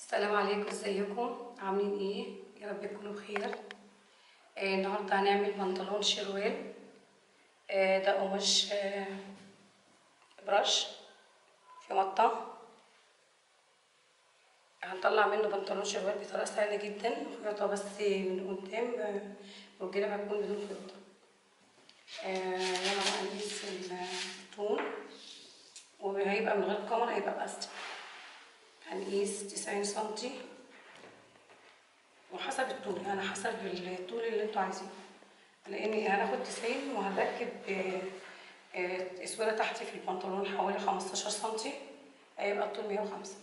السلام عليكم إزيكم؟ عاملين إيه؟ يا رب تكونوا بخير. آه النهارده هنعمل بنطلون شروال. آه ده قماش آه برش في مطة. هنطلع منه بنطلون شروال بطريقة سهلة جدا خياطة بس من قدام آه، والجناب هتكون بدون خياطة آه يلا بقى نقيس الطول وهيبقى من غير قمر هيبقى بأستك هنقيس تسعين سنتي. وحسب الطول يعني حسب الطول اللي أنتوا عايزينه. لاني هناخد تسعين وهنركب آه، آه، اسوره تحت في البنطلون حوالي خمستاشر سنتي. هيبقى الطول مية وخمسة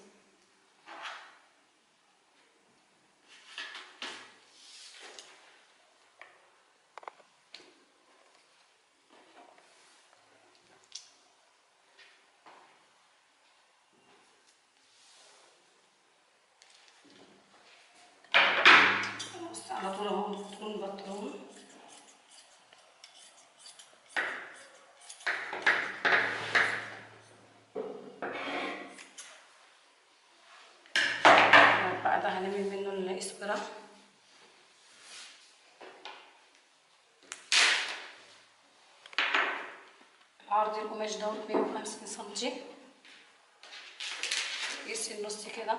بص على طول أهو البنطلون بقى ده هنعمل منه الاسبرة عرض القماش مية وخمسين سنتي. قيس النص كده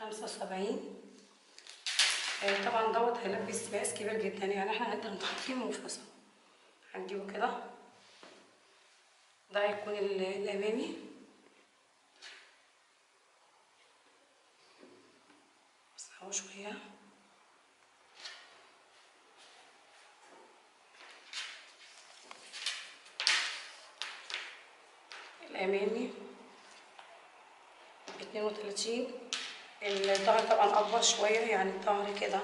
خمسة وسبعين. طبعا دوت هيلبس مقاس كبير جدا. يعني إحنا هنقدر نحط فيه منفصل هنجيبه كده. ده هيكون ال- الأمامي. مسحه شوية. الأمامي. اتنين وتلاتين. الظهر طبعا أكبر شوية يعني الظهر كده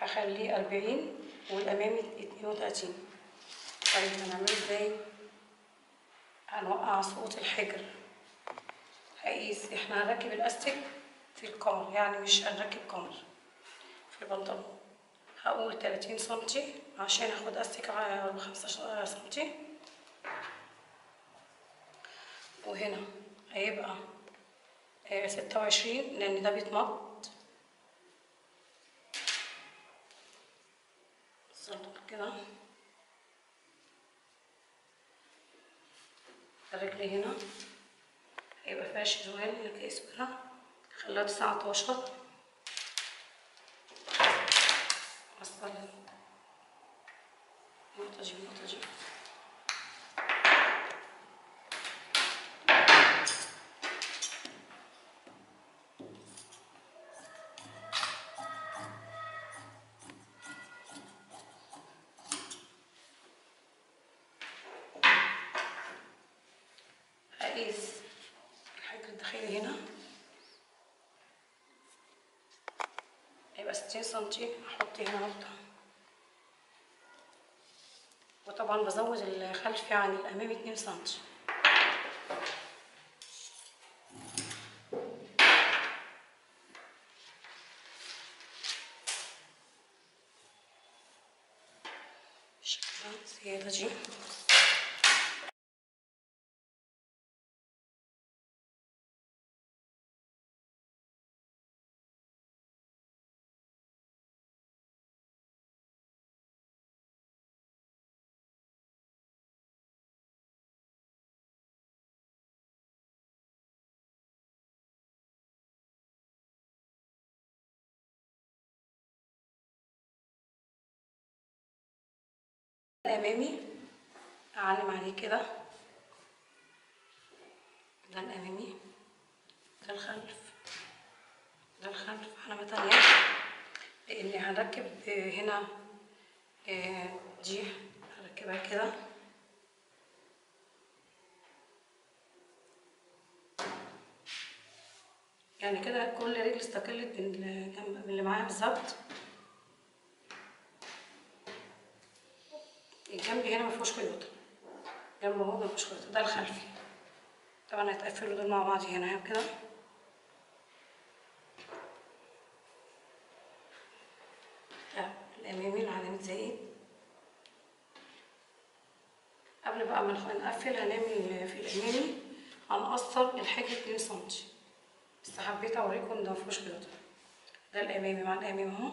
هخليه أربعين والأمامي اتنين وتلاتين. طيب هنعمله إزاي؟ هنوقع سقوط الحجر. هقيس إحنا هنركب الأستك في القمر يعني مش هنركب قمر في البنطلون. هقول تلاتين سنتي عشان أخد أستك على خمسة سنتي. وهنا هيبقى ستة وعشرين لأن ده بيتمط. بالظبط كده. الرجل هنا هيبقى فيها شروال الاسبرة خليها تسعتاشر. وصل النقطة دي النقطة دي الداخلي هنا. هيبقى ستين سنتي هحط هنا نقطة. وطبعا بزود الخلفي عن الأمامي اتنين سنتي. الأمامي أعلم عليه كده. ده الأمامي ده الخلف. ده الخلف. علامة تانية. لأني هنركب هنا آه، دي هركبها كده. يعني كده كل رجل استقلت بالجنب اللي معاها بالظبط. الجنب هنا مفيهوش خيوط جنب اهو مفيهوش خيوط ده الخلفي طبعا هيتقفلوا دول مع بعض هنا. اهو كده. ده الأمامي العلامة زائد قبل بقى ما نقفل هنعمل في الأمامي هنقصر الحاجة اتنين سنتي. بس حبيت أوريكم ده مفيهوش خياطه ده الأمامي. مع الأمامي أهو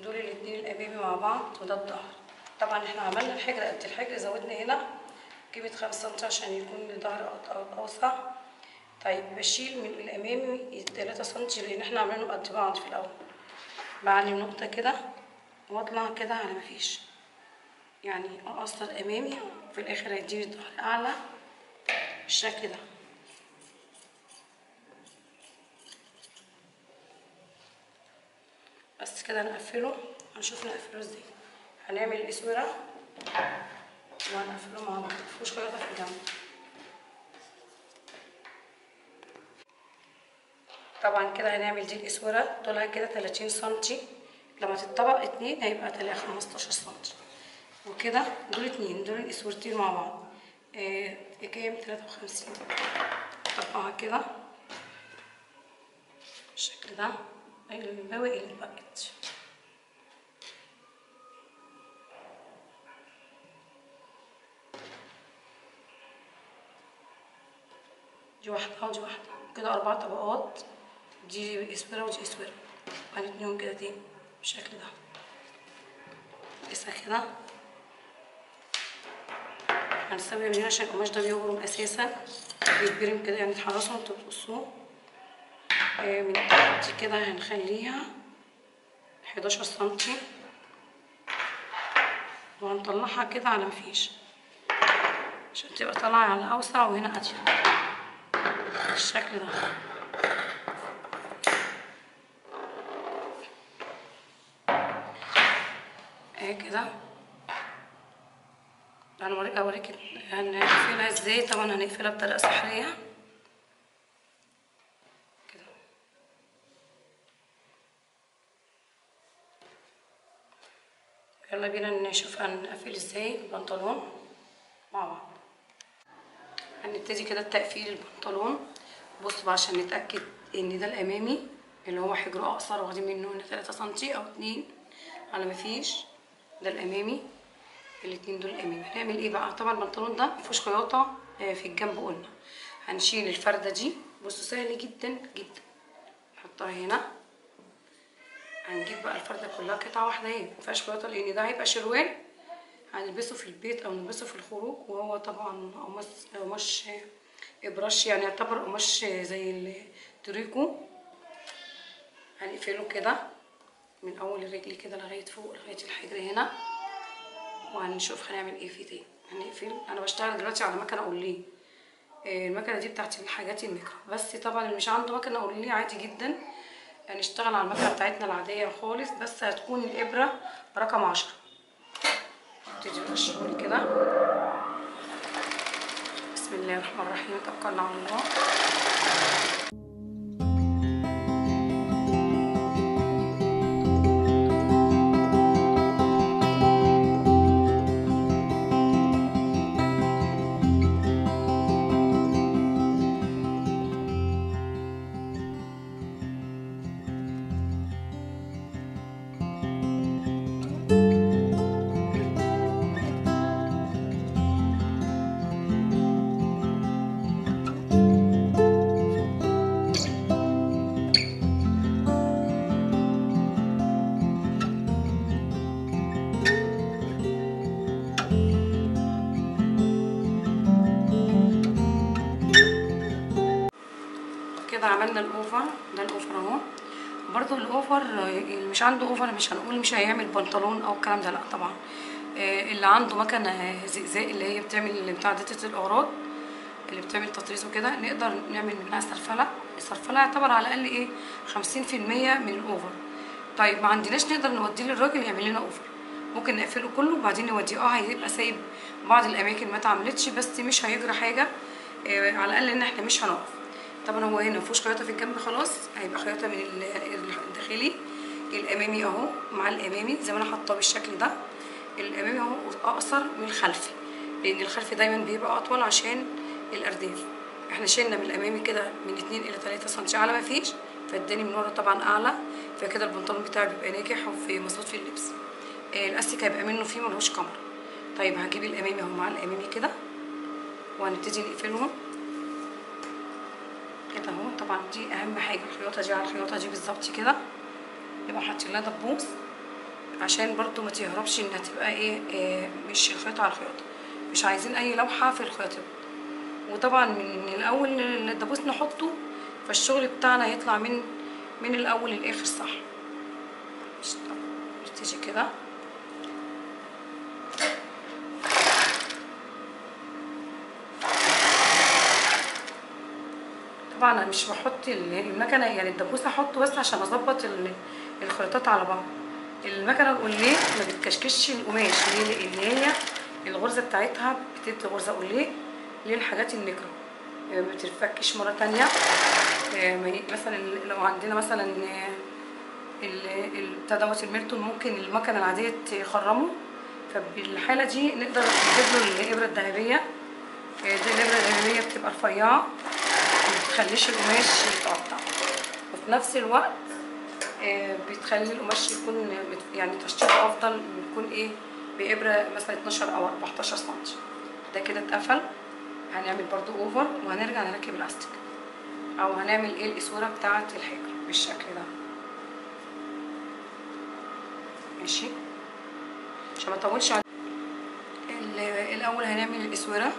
دول الاتنين الامامي مع بعض وده الظهر طبعا إحنا عملنا الحجر قد الحجر زودنا هنا قيمة خمسة سنتي عشان يكون الظهر أو- أو- أوسع. طيب بشيل من الامامي تلاتة سنتي لأن إحنا عاملينهم قد بعض في الأول. بعلم نقطة كده واطلع كده على مفيش يعني أقصر أمامي وفي الآخر هيديني الظهر اعلى بالشكل ده بس كده نقفله. هنشوف نقفله إزاي. هنعمل الاسوره وهنقفله مع بعض مفيهوش خياطه في الجنب طبعا كده هنعمل دي الاسوره طولها كده 30 سنتي. لما تتطبق اتنين هيبقى تلاقي 15 سنتي. وكده دول اتنين دول الاسورتين مع بعض. آه كام؟ 53 طبقها كده. بالشكل ده. البواقي اللي بقت دي واحدة ودي واحدة. كده أربع طبقات. دي اسورة ودي اسورة هنتنيهم كده تاني. بالشكل ده. نقيسها كده. هنسوي من هنا عشان القماش ده بيورم أساسا. بيتبرم كده يعني تحرصوا وانتوا بتقصوه. آه، من تحت كده هنخليها 11 سنتي. وهنطلعها كده على مفيش. عشان تبقى طالعة على أوسع وهنا أضيق بالشكل ده اهي كده؟ أنا اوريك اوريك هنقفلها إزاي؟ طبعا هنقفلها بطريقة سحرية. يلا بينا نشوف هنقفل إزاي البنطلون مع بعض. هنبتدي كده التقفيل البنطلون. بص بقى عشان نتأكد إن ده الأمامي اللي هو حجره أقصر واخدين منه هنا 3 سنتي أو 2 على ما فيش ده الأمامي الاتنين دول الأمامي. هنعمل إيه بقى؟ طبعا البنطلون ده مفيهوش خياطة آه، في الجنب قلنا. هنشيل الفردة دي. بصوا سهل جدا جدا. نحطها هنا. هنجيب بقى الفردة كلها قطعة واحدة أهي مفيهاش خياطة لأن ده هيبقى شروال. هنلبسه في البيت أو نلبسه في الخروج وهو طبعا قماش ابراش يعني يعتبر قماش زي التريكو. هنقفله كده من أول الرجل كده لغاية فوق لغاية الحجر هنا. وهنشوف هنعمل إيه فيه تاني. هنقفل. أنا بشتغل دلوقتي على مكنة اوليه آه، المكنة دي بتاعت الحاجات الميكرو. بس طبعا اللي مش عنده مكنة اوليه عادي جدا. هنشتغل على المكنة بتاعتنا العادية خالص. بس هتكون الإبرة رقم عشرة. نبتدي بقى الشغل كده. بسم الله الرحمن الرحيم. توكلنا على الله. برضو الأوفر اللي مش عنده أوفر مش هنقول مش هيعمل بنطلون أو الكلام ده لأ طبعا. آه، اللي عنده مكنه زقزاق اللي هي بتعمل بتاع داته الاغراض اللي بتعمل تطريز وكده نقدر نعمل منها سرفلة. السرفلة يعتبر على الأقل إيه 50% من الأوفر. طيب ما عندناش نقدر نوديه للراجل يعمل لنا أوفر. ممكن نقفله كله وبعدين نوديه. آه هيبقى سايب بعض الأماكن ما اتعملتش بس مش هيجرى حاجة. آه، على الأقل إن إحنا مش هنقف. طبعا هو هنا مفيهوش خياطه في الجنب خلاص. هيبقى خياطه من ال- الداخلي الأمامي أهو مع الأمامي زي ما أنا حاطاه بالشكل ده. الأمامي أهو أقصر من الخلفي لأن الخلفي دايما بيبقى أطول عشان الأرداف. إحنا شلنا من الأمامي كده من 2 إلى 3 سم على ما فيش فاداني من ورا طبعا أعلى فكده البنطلون بتاعي بيبقى ناجح وفي مظبوط في اللبس. آه، الأستيك هيبقى منه فيه ملهوش كمر طيب هجيب الأمامي أهو مع الأمامي كده وهنبتدي نقفلهم. طبعا دي أهم حاجة الخياطة دي على الخياطة دي بالظبط كده. يبقى حاطين لها دبوس عشان برضو ما تهربش إنها تبقى إيه, إيه مش الخياطه على الخياطة. مش عايزين أي لوحة في الخياطة. وطبعا من الأول الدبوس نحطه فالشغل بتاعنا يطلع من من الأول للآخر صح. مش كده. طبعا أنا مش بحط ال- المكنة يعني الدبوس أحطه بس عشان أظبط ال- الخياطات على بعض. المكنة الاوليه ما بتكشكش القماش ليه؟ اللي هي الغرزة بتاعتها بتدي غرزة اوليه للحاجات النكرة. ما بتتفكش مرة تانية. آه، مثلا لو عندنا مثلا آه، بتاع دوت الميرتون ممكن المكنة العادية تخرمه. فبالحالة دي نقدر نجيب له الإبرة الذهبية. آه، دي الإبرة الذهبية بتبقى رفيعة. بتخليش القماش يتقطع. وفي نفس الوقت آه، بتخلي القماش يكون يعني تشطيبه أفضل يكون إيه بإبرة مثلا 12 أو 14 سم ده كده اتقفل هنعمل برضو أوفر وهنرجع نركب الأستيك. أو هنعمل إيه الإسورة بتاعة الحجر بالشكل ده. ماشي؟ عشان ما اطولش الأول هنعمل الإسورة.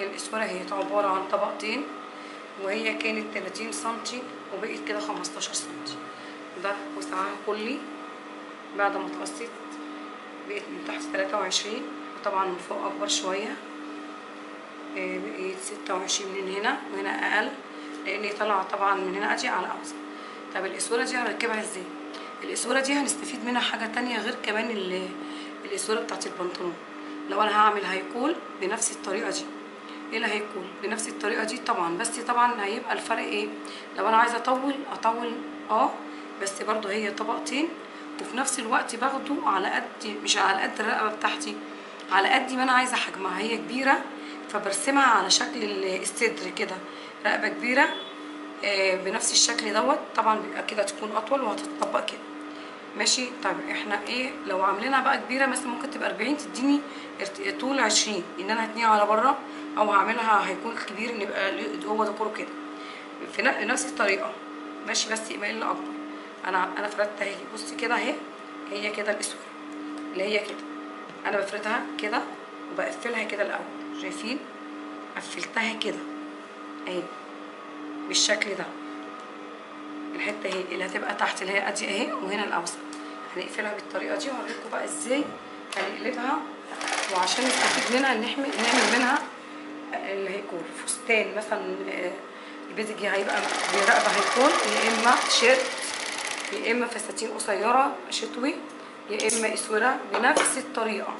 الإسورة هي عبارة عن طبقتين. وهي كانت 30 سنتي وبقت كده 15 سنتي. ده وسعها كلي بعد ما اتقصت بقت من تحت 23 وطبعا من فوق أكبر شوية. آه، بقيت 26 من هنا وهنا أقل لأن طالعة طبعا من هنا اضيق على اوسع طب الأسورة دي هنركبها إزاي؟ الأسورة دي هنستفيد منها حاجة تانية غير كمان ال- الأسورة بتاعت البنطلون. لو أنا هعمل هيكول بنفس الطريقة دي. إيه اللي هيكون؟ بنفس الطريقة دي طبعا بس طبعا هيبقى الفرق إيه؟ لو أنا عايزة أطول أطول آه بس برضو هي طبقتين وفي نفس الوقت باخده على قد مش على قد الرقبة بتاعتي على قد ما أنا عايزة حجمها هي كبيرة فبرسمها على شكل ال- الصدر كده. رقبة كبيرة آه، بنفس الشكل دوت طبعا بيبقى كده تكون أطول وهتتطبق كده. ماشي؟ طيب إحنا إيه لو عاملينها بقى كبيرة مثلا ممكن تبقى 40 تديني طول 20 إن أنا هتنيها على بره أو هعملها هيكون كبير يبقى له- جوه ديكوره كده. في نفس الطريقة. ماشي بس يبقى الا أكبر؟ أنا أنا فردتها أهي. بصي كده أهي هي كده الأسود اللي هي كده. أنا بفردها كده وبقفلها كده الأول. شايفين؟ قفلتها كده. أهي. بالشكل ده. الحتة أهي اللي هتبقى تحت اللي هي أدي أهي وهنا الاوسط هنقفلها بالطريقة دي وهوريكم بقى إزاي هنقلبها. وعشان نستفيد منها نحمل نعمل منها اللي هيكون فستان مثلا آه، البيزك هيبقى برقبه هيكون يا إما تيشيرت يا إما فساتين قصيرة شتوي يا إما أسورة بنفس الطريقة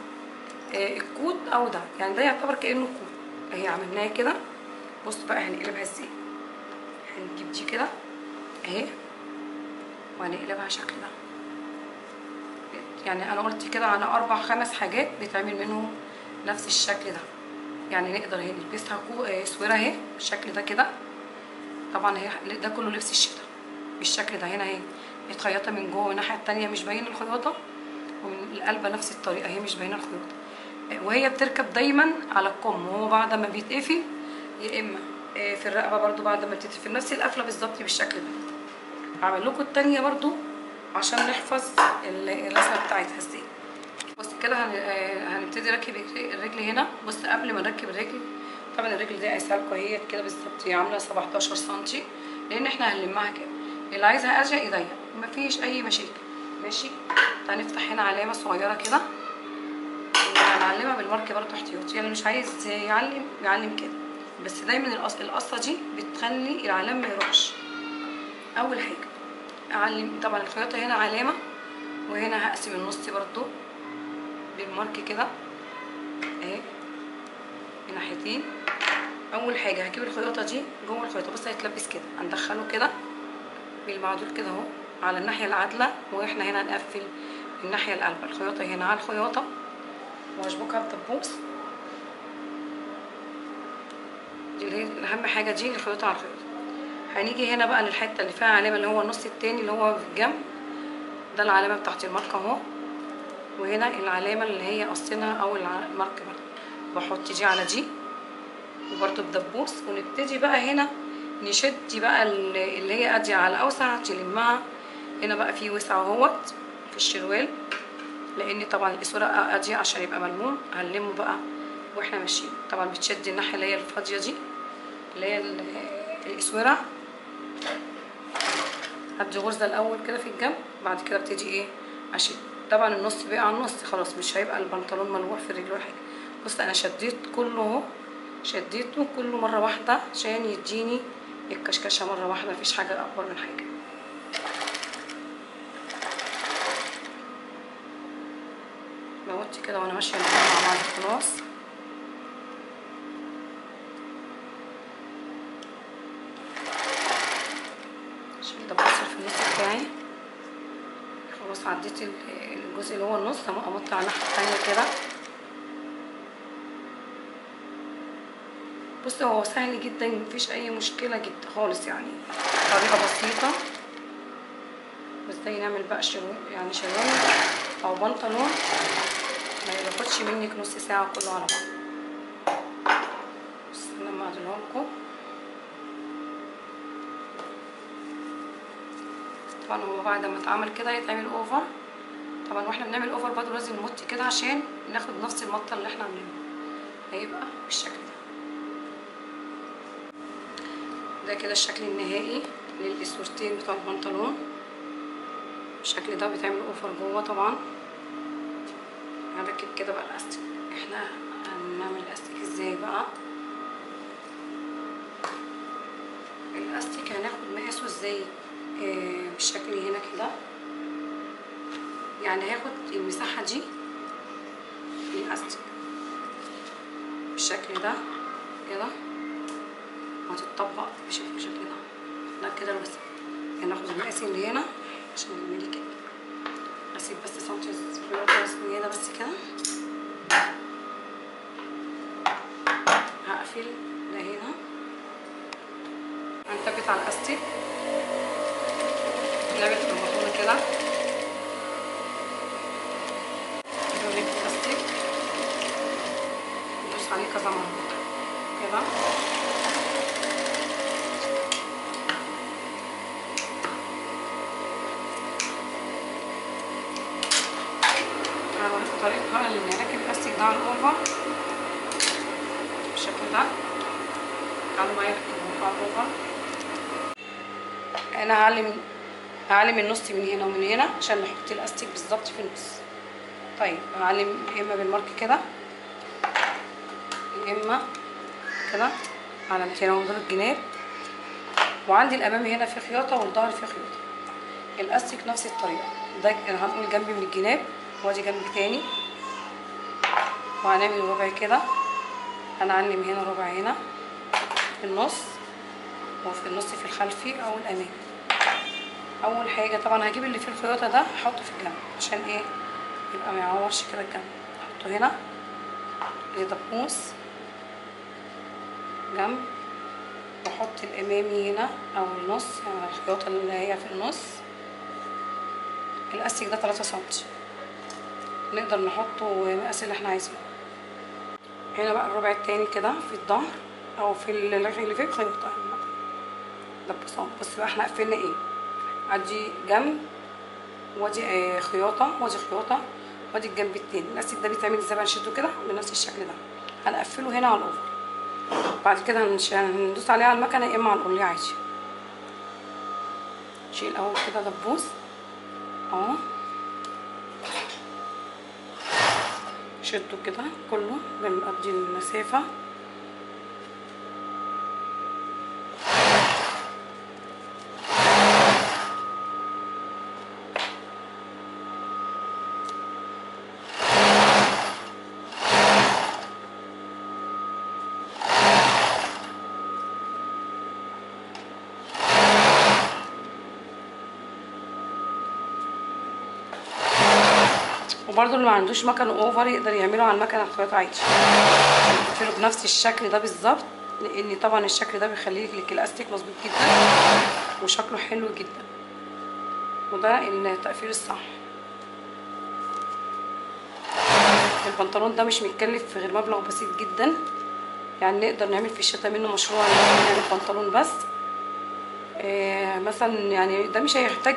آه، الكود أو ده. يعني ده يعتبر كأنه كود. اهي عملناها كده. بص بقى هنقلبها إزاي. هنجيب دي كده أهي وهنقلبها شكل ده. يعني أنا قلت كده على أربع خمس حاجات بيتعمل منهم نفس الشكل ده. يعني نقدر اهي نلبسها كو آه، اسوره اهي بالشكل ده كده. طبعا هي ده كله لبس الشتاء بالشكل ده. هنا اهي متخيطه من جوه والناحية التانية مش باين الخياطة ومن القلبة نفس الطريقة هي مش باينة الخياطة. آه، وهي بتركب دايما على الكم وهو بعد ما بيتقفل يا إما آه، في الرقبة برضو بعد ما تتقفل نفس القفلة بالظبط بالشكل ده. هعمل لكم التانية برضو. عشان نحفظ ال- الرسمه بتاعتها إزاي بص كده آه، هنبتدي نركب الرجل هنا. بص قبل ما نركب الرجل طبعا الرجل دي قايسه لكم اهي كده بالظبط هي عاملة 17 سم لأن إحنا هنلمها كده. اللي عايزها ارجع يضيق. مفيش أي مشاكل. ماشي؟ هنفتح هنا علامة صغيرة كده. وهنعلمها بالمارك برضه احتياطي. يعني مش عايز يعلم يعلم كده. بس دايما القص- القصة دي بتخلي العلام ما يروحش. أول حاجة. اعلم طبعا الخياطه هنا علامة وهنا هقسم النص برضو بالمارك كده. أهي. ناحيتين. أول حاجة هجيب الخياطه دي جوه الخياطه بص هيتلبس كده. هندخله كده بالمعدول كده أهو على الناحية العادلة وإحنا هنا هنقفل الناحية القلبه الخياطه هنا على الخياطه واشبكها بطبوس. اللي هي أهم حاجة دي الخيوطه على الخيوطه هنيجي هنا بقى للحتة اللي فيها علامة اللي هو النص التاني اللي هو في الجنب. ده العلامة بتاعت الماركه أهو. وهنا العلامة اللي هي قصينها أو الماركه بقى. بحط دي على دي. وبرده بدبوس. ونبتدي بقى هنا نشد بقى ال- اللي هي أدي على أوسع تلمها. هنا بقى في وسع أهوت في الشروال. لأن طبعا الاسوره أدي عشان يبقى ملموم. هنلمه بقى وإحنا ماشيين. طبعا بتشدي الناحية اللي هي الفاضية دي اللي هي ال- الأسورة. هدي غرزه الأول كده في الجنب بعد كده ابتدي إيه؟ اشد طبعا النص على النص خلاص مش هيبقى البنطلون ملوح في الرجل ولا حاجة بص أنا شديت كله اهو شديته كله مرة واحدة عشان يديني الكشكشة مرة واحدة مفيش حاجة أكبر من حاجة. بوطي كده وأنا ماشية مع بعض خلاص عشان ده بصل في النص بتاعي عديت ال- الجزء اللي هو النص امط على الناحية التانية كده. بص هو سهل جدا مفيش أي مشكلة جدا خالص يعني. طريقة بسيطة. بس إزاي نعمل بقى شروال يعني شروال أو بنطلون؟ ما ياخدش منك نص ساعة كله على بعض. بس لما اعدلهم لكم طبعا هو بعد ما اتعمل كده يتعمل over طبعا وإحنا بنعمل over برضه لازم نمط كده عشان ناخد نفس المطة اللي إحنا عاملينها. هيبقى بالشكل ده. ده كده الشكل النهائي للإسورتين بتوع البنطلون. بالشكل ده بيتعمل over جوه طبعا. هركب كده بقى الاستيك إحنا هنعمل الاستيك إزاي بقى؟ الاستيك هناخد مقاسه إزاي؟ بالشكل هنا كده. يعني هاخد المساحة دي للاستيك بالشكل ده كده وهتتطبق بالشكل ده. ده كده الوسط يعني ناخد المقاس اللي هنا عشان نعملي كده. اسيب بس سنتي زياده بس كده. هقفل ده هنا. هنثبت على الاستيك في البطونه كده. ندوس عليه كذا مرة. كده. طريقة اللي راكب الاستيك ده على الاوفر بالشكل ده. معايا على أنا هعلم هعلم النص من هنا ومن هنا عشان نحط الأستيك بالظبط في النص. طيب هعلم يا إما بالمارك كده يا إما كده اهو دول الجناب وعندي الامامي هنا في خياطة والظهر في خياطة. الأستيك نفس الطريقة. ده هنقول جنبي من الجناب وأدي جنب تاني. وهنعمل ربع كده. هنعلم هنا ربع هنا في النص وفي النص في الخلفي أو الأمامي. أول حاجة طبعا هجيب اللي فيه الخياطة ده أحطه في الجنب عشان إيه؟ يبقى ما يعورش كده الجنب. أحطه هنا لدبوس جنب. وأحط الامامي هنا أو النص يعني الخياطة اللي هي في النص. الاستيك ده 3 سنتي. نقدر نحطه مقاس اللي إحنا عايزينه. هنا بقى الربع التاني كده في الظهر أو في اللي فيه خيوطه ده بصام بص بقى إحنا قفلنا إيه؟ ادي جنب وادي آه خياطة وادي خياطة وادي الجنب التاني. الاستيك ده بيتعمل إزاي بقى نشده كده بنفس الشكل ده. هنقفله هنا على الأوفر. بعد كده هندوس عليه على المكنة يا إما على القليه عادي. نشيل اول كده دبوس. أهو. شده كده كله بنقضي المسافة. وبرضه اللي ما عندوش مكنة اوفر يقدر يعمله على المكنه الخياطه عادي يقفله بنفس الشكل ده بالظبط لأن طبعا الشكل ده بيخلي لك الأستيك مظبوط جدا وشكله حلو جدا. وده التقفيل الصح. البنطلون ده مش متكلف غير مبلغ بسيط جدا. يعني نقدر نعمل في الشتاء منه مشروع نعمل بنطلون بس. آه مثلا يعني ده مش هيحتاج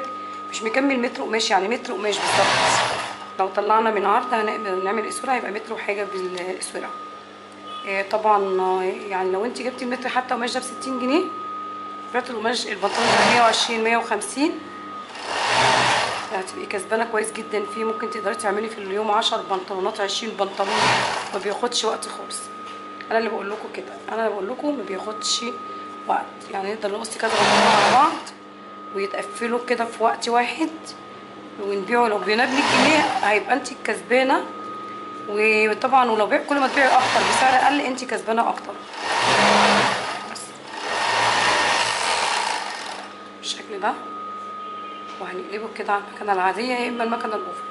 مش مكمل متر قماش يعني متر قماش بالظبط. لو طلعنا من عرض هنقدر نعمل اسوره هيبقى متر وحاجة بالاسوره آه طبعا آه، يعني لو انت جبتي المتر حتى قماش ده ب 60 جنيه بعت القماش البنطلون ب 120 150 هتبقي كسبانة كويس جدا فيه. ممكن تقدري تعملي في اليوم 10 بنطلونات 20 بنطلون ما بياخدش وقت خالص. أنا اللي بقول لكم كده أنا اللي بقول لكم ما بياخدش وقت. يعني نقدر نقص كذا بنطلون على بعض ويتقفلوا كده في وقت واحد. ونبيعه لو بينا ب 100 جنيه هيبقى انت كسبانه وطبعا ولو بيع كل ما تبيعي أكتر بسعر أقل انت كسبانة أكتر. بالشكل ده وهنقلبه كده على المكنة العادية يا إما المكنة الأوفر.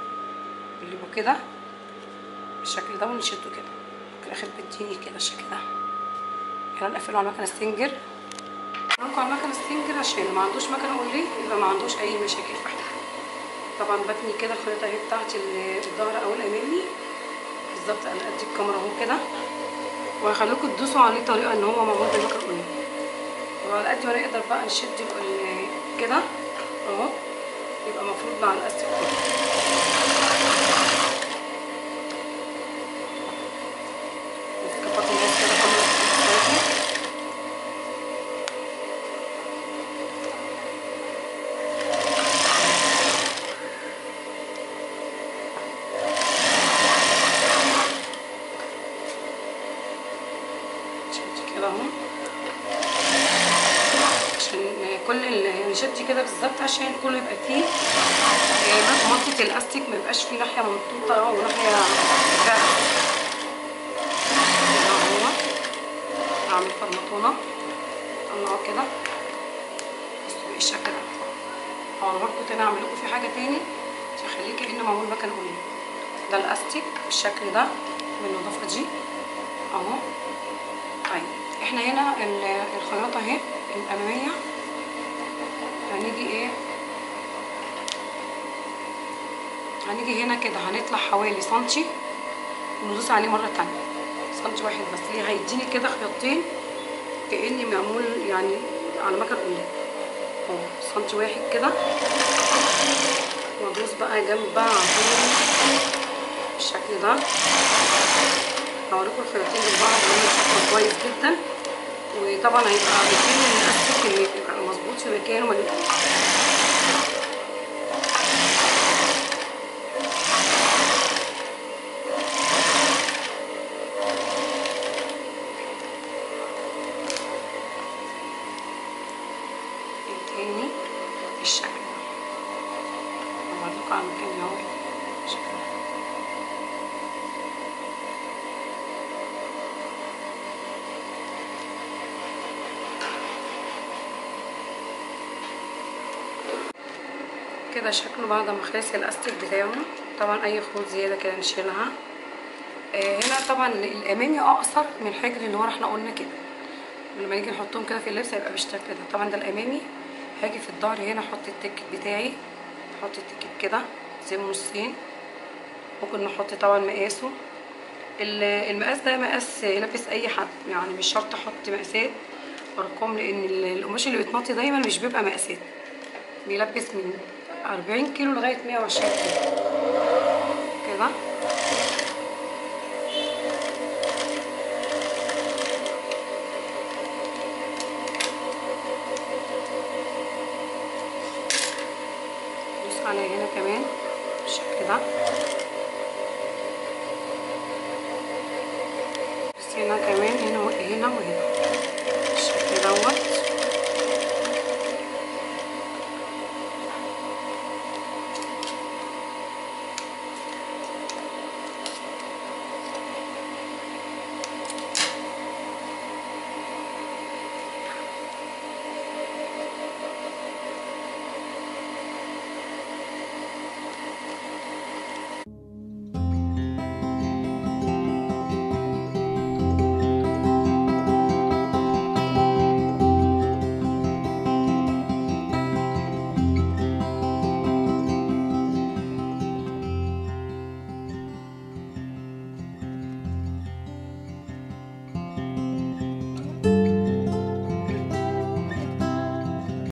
نقلبه كده بالشكل ده ونشده كده. في الآخر بتديني كده الشكل ده. يلا نقفله على المكنه ستينجر نقول على المكنه ستينجر عشان ما عندوش مكنة اونلي يبقى ما عندوش أي مشاكل. في طبعا بتني كده الخريطه اهي بتاعت ال- الظهر أو الأمامي. بالظبط أنا قد الكاميرا أهو كده. وهخليكم تدوسوا عليه طريقة إن هو معمول بالمكنه اونلي وعلى قد ما نقدر بقى نشد كده أهو. يبقى مفروض مع الاستيك كله نظبط الناس كده كل الاستيك شد كده اهو عشان كل ال- نشد كده بالظبط عشان كله يبقى فيه آه، منطقة الاستيك وناحية جافة كده اهو اعمل فرمطونة طلعه كده. بصوا الشكل ده هو برضه تاني اعمل لكم في حاجة تاني تخليه كأنه معمول مكان قليل ده الأستيك بالشكل ده بالنظافة دي أهو. طيب. إحنا هنا ال- الخياطة أهي الأمامية. هنيجي إيه؟ هنيجي هنا كده هنطلع حوالي سنتي وندوس عليه مرة تانية. سنتي واحد بس ليه؟ هيديني كده خياطتين كأني معمول يعني على مكان قليل أهو سنتي واحد كده. وأدوس بقى جنب عشان بالشكل ده. هوريكم الخياطين لبعض لأن شكله كويس جدا. وطبعا هيبقى اللي يبقى مظبوط في مكانه يبقى- التاني بالشكل ده هوريكم على المكان اللي هو بالشكل ده كده شكله بعد ما خلص الأستيك بتاعه طبعا أي خيوط زيادة كده نشيلها. آه هنا طبعا الأمامي أقصر من الحجر اللي ورا إحنا قلنا كده. لما نيجي نحطهم كده في اللبس هيبقى بالشكل ده. طبعا ده الأمامي. هاجي في الظهر هنا أحط ال ticket بتاعي. أحط ال ticket كده زي نصين. ممكن نحط طبعا مقاسه. ال- المقاس ده مقاس يلبس أي حد. يعني مش شرط أحط مقاسات أرقام لأن ال- القماش اللي بيتمط دايما مش بيبقى مقاسات. بيلبس من 40 كيلو لغاية 120 كيلو. كده